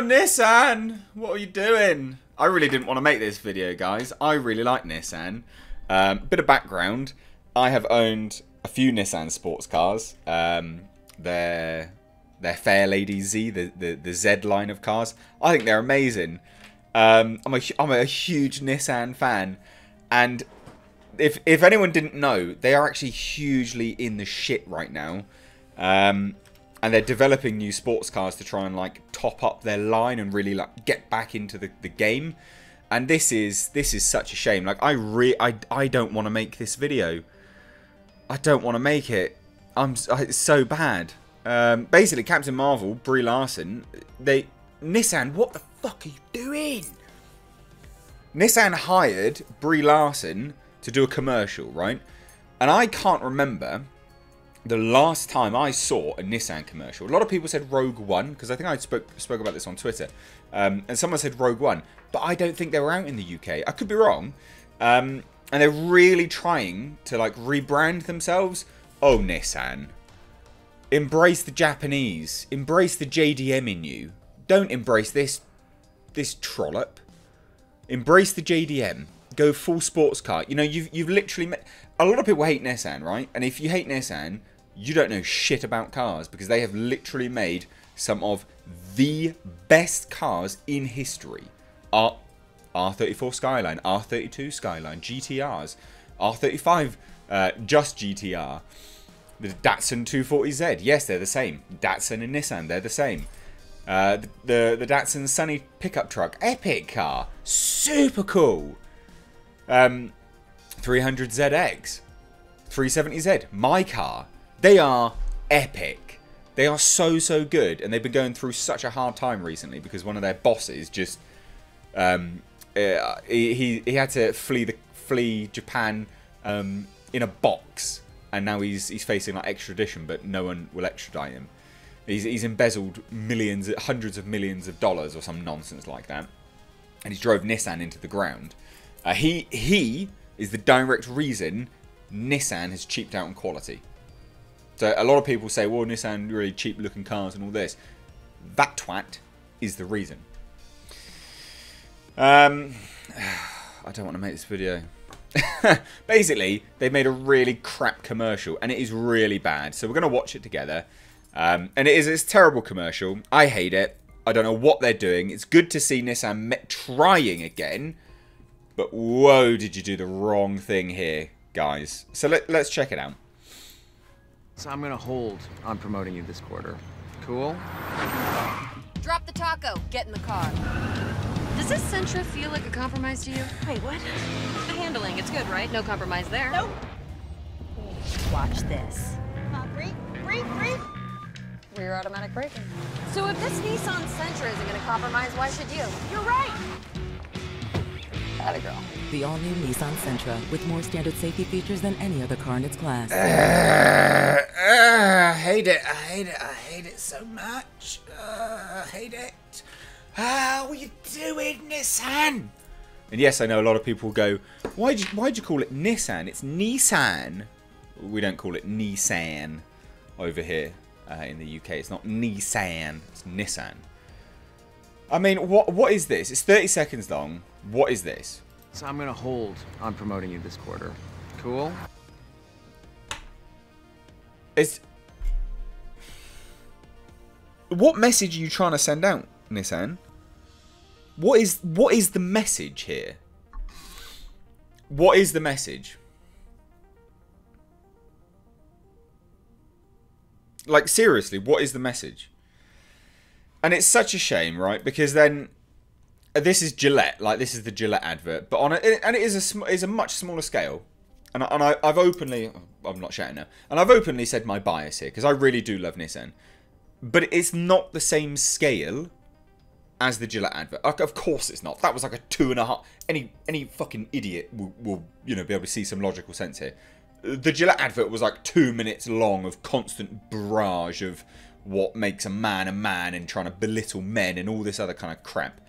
Nissan! What are you doing? I really didn't want to make this video, guys. I really like Nissan. Um, bit of background. I have owned a few Nissan sports cars. Um, they're, they're Fairlady Z, the, the, the Z line of cars. I think they're amazing. Um, I'm, a, I'm a huge Nissan fan. And if, if anyone didn't know, they are actually hugely in the shit right now. Um, and they're developing new sports cars to try and like top up their line and really like get back into the, the game. And this is this is such a shame. Like i re i, I don't want to make this video. I don't want to make it. I'm it's so bad. Um, basically captain marvel brie larson they nissan what the fuck are you doing? Nissan hired brie larson to do a commercial right? And i can't remember the last time I saw a Nissan commercial, a lot of people said Rogue One because I think I spoke spoke about this on Twitter, um, and someone said Rogue One, but I don't think they were out in the UK. I could be wrong, um, and they're really trying to like rebrand themselves. Oh, Nissan, embrace the Japanese, embrace the JDM in you. Don't embrace this this trollop. Embrace the JDM. Go full sports car. You know, you've you've literally met. A lot of people hate Nissan, right? And if you hate Nissan, you don't know shit about cars because they have literally made some of the best cars in history. R R34 Skyline, R32 Skyline, GTRs, R35 uh, just GTR, the Datsun 240Z. Yes, they're the same. Datsun and Nissan, they're the same. Uh, the, the, the Datsun Sunny pickup truck, epic car, super cool. Um, 300ZX, 370Z, my car, they are epic. They are so, so good. And they've been going through such a hard time recently because one of their bosses just... Um, uh, he, he had to flee the flee Japan um, in a box, and now he's he's facing like extradition, but no one will extradite him. He's he's embezzled millions, hundreds of millions of dollars or some nonsense like that, and he's drove Nissan into the ground. Uh, he he is the direct reason Nissan has cheaped out on quality. So a lot of people say, well, Nissan really cheap looking cars and all this. That twat is the reason. Um, I don't want to make this video. Basically, they've made a really crap commercial, and it is really bad. So we're going to watch it together. Um, and it is it's a terrible commercial. I hate it. I don't know what they're doing. It's good to see Nissan trying again. But whoa, did you do the wrong thing here, guys. So let, let's check it out. So I'm gonna hold on promoting you this quarter. Cool? Drop the taco. Get in the car. Does this Sentra feel like a compromise to you? Wait, what? The handling, it's good, right? No compromise there. Nope. Watch this. Come on, breathe, breathe, breathe. Rear automatic braking. So if this Nissan Sentra isn't going to compromise, why should you? You're right. Atta girl. The all-new Nissan Sentra with more standard safety features than any other car in its class. Uh, uh, I hate it. I hate it. I hate it so much. Uh, I hate it. How are you doing, Nissan? And yes, I know a lot of people go, why'd you, why'd you call it Nissan? It's Nissan. We don't call it Nissan over here uh, in the UK. It's not Nissan. It's Nissan. I mean, what what is this? It's 30 seconds long. What is this? So I'm gonna hold on promoting you this quarter. Cool? It's... What message are you trying to send out, Nissan? What is what is the message here? What is the message? Like seriously, what is the message? And it's such a shame, right? Because then this is Gillette, like this is the Gillette advert, but on a, and it is a is a much smaller scale. And, I, and I, I've openly, I'm not shouting now, and I've openly said my bias here because I really do love Nissan, but it's not the same scale as the Gillette advert. Like, of course it's not. That was like a two and a half. Any any fucking idiot will, will you know be able to see some logical sense here. The Gillette advert was like two minutes long of constant barrage of what makes a man a man and trying to belittle men and all this other kind of crap.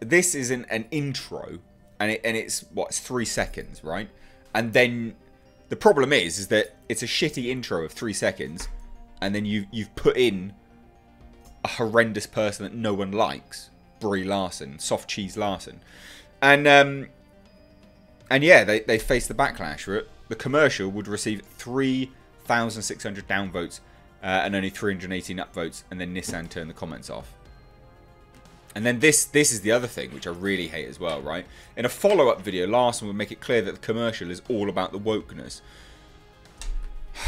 This isn't an intro, and it and it's what it's three seconds, right? And then the problem is, is that it's a shitty intro of three seconds, and then you you've put in a horrendous person that no one likes, Brie Larson, soft cheese Larson, and um, and yeah, they they faced the backlash. Right? The commercial would receive three thousand six hundred downvotes uh, and only three hundred eighteen upvotes, and then Nissan turned the comments off. And then this this is the other thing which I really hate as well, right? In a follow-up video, Larson would make it clear that the commercial is all about the wokeness.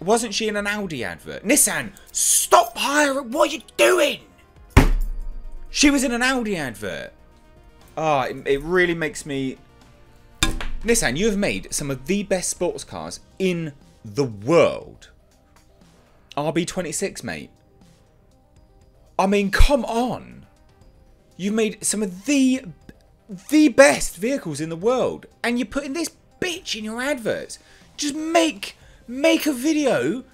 Wasn't she in an Audi advert? Nissan, stop hiring! What are you doing? She was in an Audi advert. Ah, oh, it, it really makes me... Nissan, you have made some of the best sports cars in the world. RB26, mate. I mean, come on. You've made some of the the best vehicles in the world, and you're putting this bitch in your adverts. Just make make a video,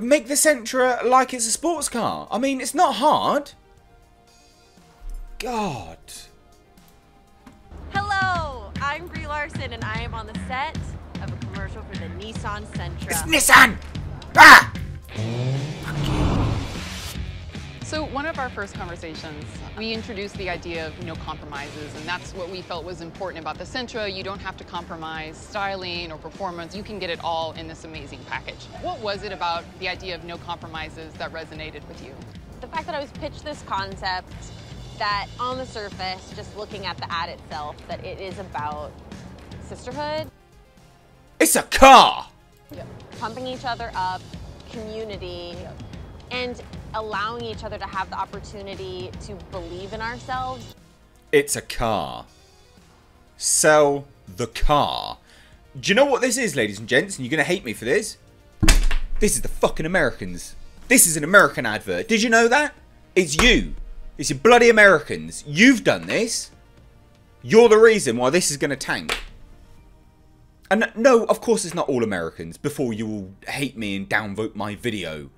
make the Sentra like it's a sports car. I mean, it's not hard. God. Hello, I'm Brie Larson, and I am on the set of a commercial for the Nissan Sentra. It's Nissan. Ah. So one of our first conversations, we introduced the idea of no compromises, and that's what we felt was important about the Sentra. You don't have to compromise styling or performance. You can get it all in this amazing package. What was it about the idea of no compromises that resonated with you? The fact that I was pitched this concept that on the surface, just looking at the ad itself, that it is about sisterhood. It's a car! Yep. Pumping each other up, community, yep. and allowing each other to have the opportunity to believe in ourselves. It's a car. Sell the car. Do you know what this is, ladies and gents? And you're going to hate me for this. This is the fucking Americans. This is an American advert. Did you know that? It's you. It's your bloody Americans. You've done this. You're the reason why this is going to tank. And no, of course it's not all Americans before you will hate me and downvote my video.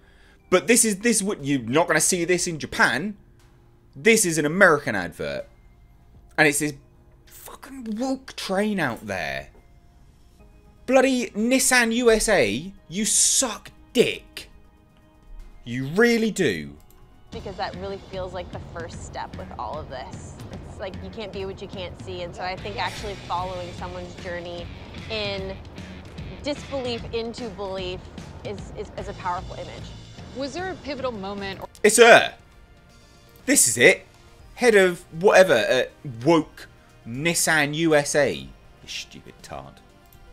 But this is this what you're not going to see this in Japan. This is an American advert, and it's this fucking woke train out there. Bloody Nissan USA, you suck dick. You really do. Because that really feels like the first step with all of this. It's like you can't be what you can't see, and so I think actually following someone's journey in disbelief into belief is, is, is a powerful image. Was there a pivotal moment? It's her. This is it. Head of whatever at woke Nissan USA. You stupid tard.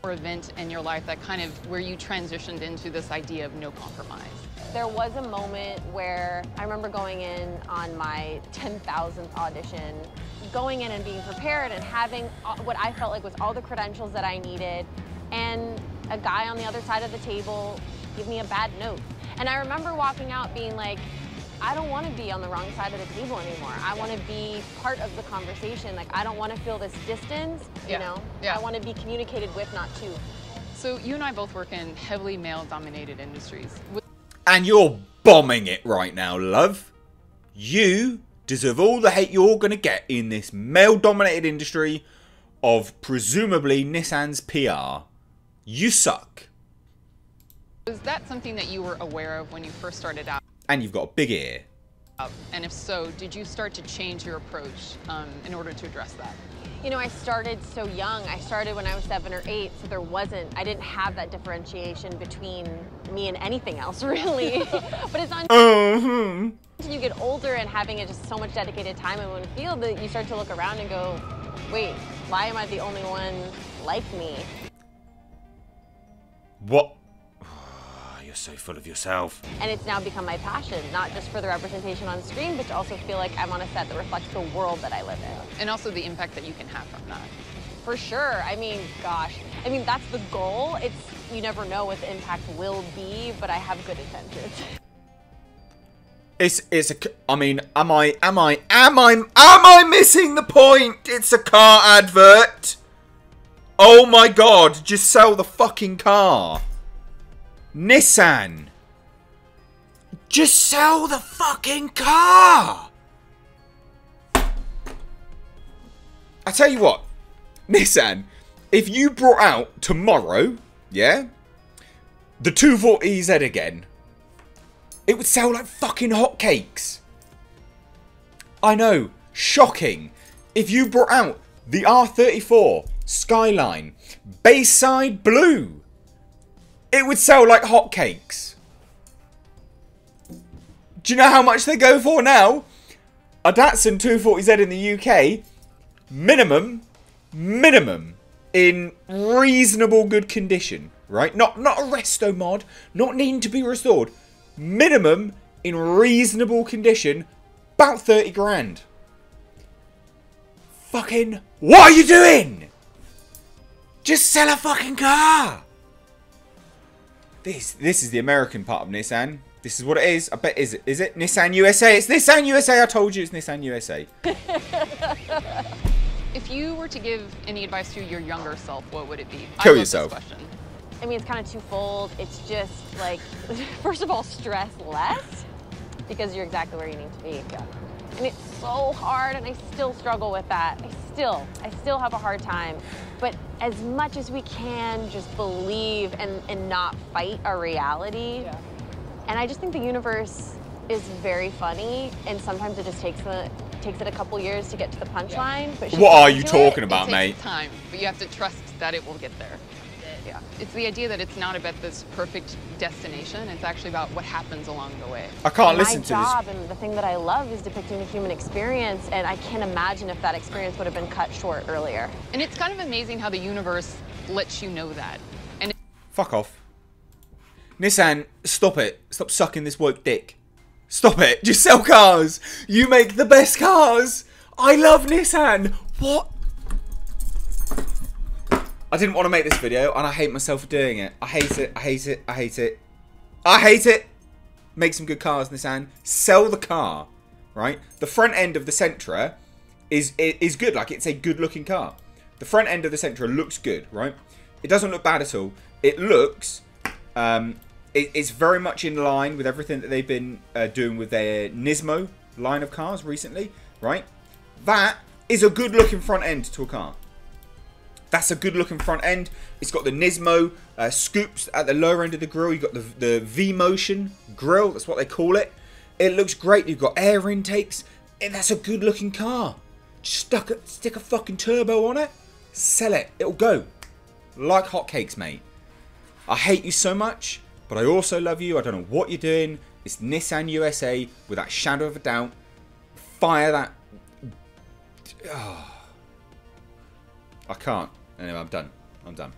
Or event in your life that kind of where you transitioned into this idea of no compromise. There was a moment where I remember going in on my 10,000th audition, going in and being prepared and having what I felt like was all the credentials that I needed, and a guy on the other side of the table give me a bad note. And I remember walking out being like, I don't want to be on the wrong side of the table anymore. I want to be part of the conversation. Like, I don't want to feel this distance, you yeah. know? Yeah. I want to be communicated with, not to. So you and I both work in heavily male-dominated industries. And you're bombing it right now, love. You deserve all the hate you're going to get in this male-dominated industry of presumably Nissan's PR. You suck. Was that something that you were aware of when you first started out? And you've got a big ear. And if so, did you start to change your approach um, in order to address that? You know, I started so young. I started when I was seven or eight, so there wasn't, I didn't have that differentiation between me and anything else, really. but it's on. Uh-huh. You get older and having it just so much dedicated time in one field that you start to look around and go, wait, why am I the only one like me? What? You're so full of yourself. And it's now become my passion, not just for the representation on screen, but to also feel like I'm on a set that reflects the world that I live in. And also the impact that you can have from that. For sure. I mean, gosh. I mean, that's the goal. It's you never know what the impact will be, but I have good intentions. It's it's a. I mean, am I am I am I am I missing the point? It's a car advert. Oh my god! Just sell the fucking car. Nissan! Just sell the fucking car! I tell you what, Nissan, if you brought out tomorrow, yeah, the 240Z again, It would sell like fucking hotcakes. I know, shocking. If you brought out the R34 Skyline Bayside Blue, it would sell like hotcakes. Do you know how much they go for now? A Datsun 240Z in the UK, minimum, minimum, in reasonable good condition, right? Not not a resto mod, not needing to be restored. Minimum in reasonable condition, about 30 grand. Fucking, what are you doing? Just sell a fucking car. This this is the American part of Nissan. This is what it is. I bet is it is it Nissan USA? It's Nissan USA. I told you it's Nissan USA. If you were to give any advice to your younger self, what would it be? Kill love yourself. question. I mean, it's kind of twofold. It's just like, first of all, stress less because you're exactly where you need to be. And it's so hard, and I still struggle with that. I still, I still have a hard time. But as much as we can, just believe and, and not fight our reality. And I just think the universe is very funny, and sometimes it just takes the takes it a couple years to get to the punchline. But What are you talking it. about, it mate? takes time, but you have to trust that it will get there. Yeah, it's the idea that it's not about this perfect destination. It's actually about what happens along the way. I can't my listen to job this. and the thing that I love is depicting the human experience, and I can't imagine if that experience would have been cut short earlier. And it's kind of amazing how the universe lets you know that. And Fuck off. Nissan, stop it. Stop sucking this woke dick. Stop it. Just sell cars. You make the best cars. I love Nissan. What? I didn't want to make this video and I hate myself for doing it. I hate it. I hate it. I hate it. I hate it. Make some good cars, Nissan. Sell the car, right? The front end of the Sentra is is good. Like it's a good looking car. The front end of the Sentra looks good, right? It doesn't look bad at all. It looks, um, it, it's very much in line with everything that they've been uh, doing with their Nismo line of cars recently, right? That is a good looking front end to a car. That's a good looking front end. It's got the Nismo uh, scoops at the lower end of the grill. You've got the, the V Motion grill. That's what they call it. It looks great. You've got air intakes. And that's a good looking car. Just stuck a, stick a fucking turbo on it. Sell it. It'll go. Like hotcakes, mate. I hate you so much, but I also love you. I don't know what you're doing. It's Nissan USA without shadow of a doubt. Fire that. I can't. Anyway, I'm done. I'm done.